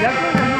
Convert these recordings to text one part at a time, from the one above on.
Я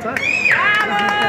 さあど？